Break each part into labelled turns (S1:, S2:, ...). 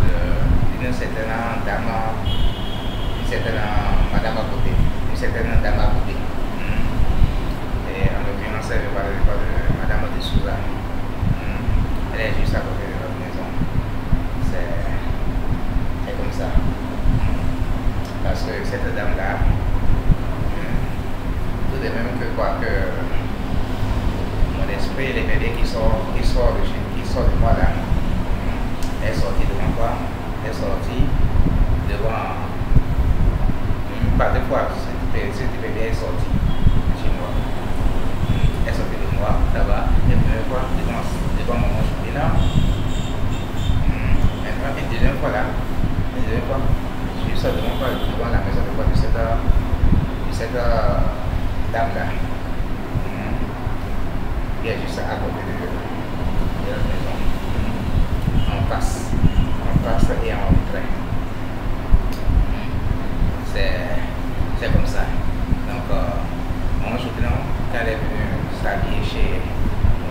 S1: de, d'une certaine dame, une certaine madame à côté, une certaine dame à côté. Et en l'occurrence, elle ne parlait pas de madame de Souza. Elle est juste à côté de notre maison. C'est, comme ça. Parce que cette dame-là, tout de même que quoi que mon esprit, les bébés qui sortent, qui sortent de, qui sortent de moi là, est sorti devant pas de fois, cette bébé est sorti chez moi. Elle est sortie de moi, là-bas, la première fois, devant, devant mon championnat. Maintenant, une deuxième fois là, une deuxième fois, je suis devant, devant la maison de, de cette, de cette dame-là. Il est juste à côté de, de la maison. C'est comme ça. Donc, euh, mon soutenant, quand elle est venue s'habiller chez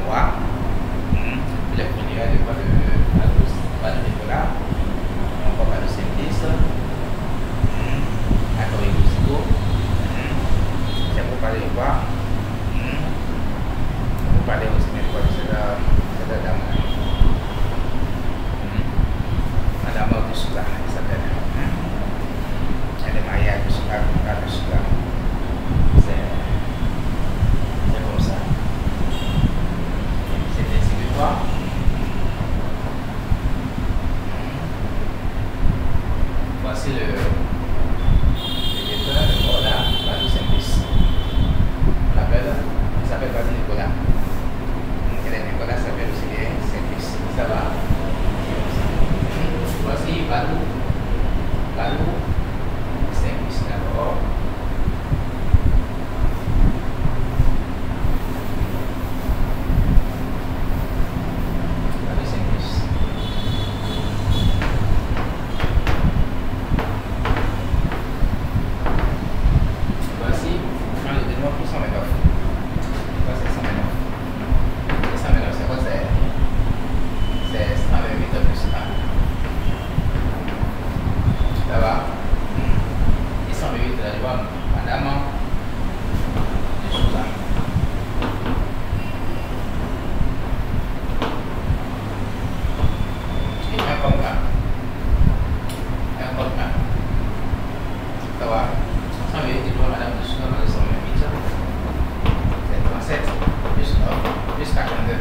S1: moi, il est venu à l'école de, Nicolas, on va parler de Saint-Lys, à Corrigo C'est pour parler de quoi Pour parler aussi de quoi de cette, cette dame. Madame Augusta, elle s'appelle. Elle est mariée à Augusta, à Augusta. C'est comme ça. C'est ainsi que toi. Voici le, le directeur de bord là, Badou Saint-Brice. On l'appelle, il s'appelle Badou Nicolas. Donc, elle est Nicolas s'appelle aussi Saint-Brice. Ça va. Voici Badou. Badou Saint-Brice d'abord. Badou Saint-Brice. Voici un le dénouement pour 129. Ça, c'est 129. Et 129, c'est quoi C'est c'est 128 plus 1. Ça va Et 128, là, tu vois, madame, des choses là. Et un comme ça. Un comme ça. Ça va Ça veut dire que madame de Soudan, elle est 128. C'est 37 plus 9 plus 42.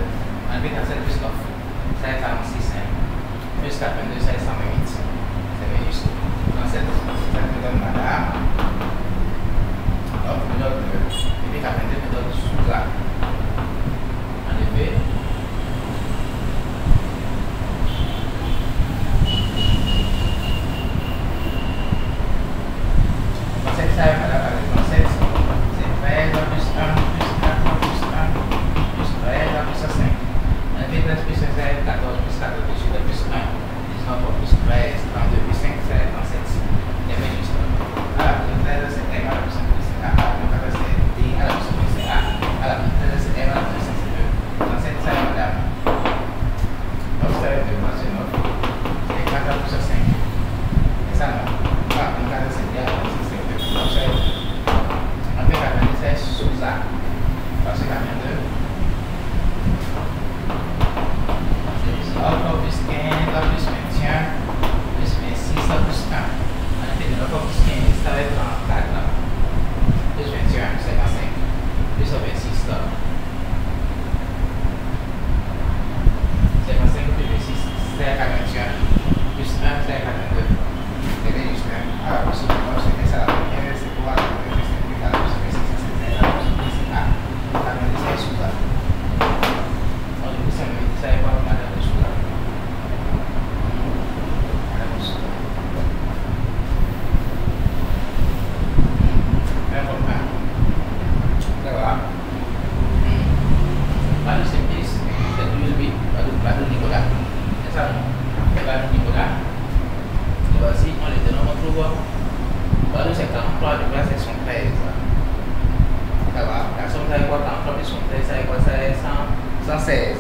S1: Enlever 37 plus 9. Ça est 46. Hein. Plus 42, ça est 128. C'est 43, de place c'est 113. Ça va. La somme, ça est quoi 43 plus 113, ça est quoi Ça est 100, 116.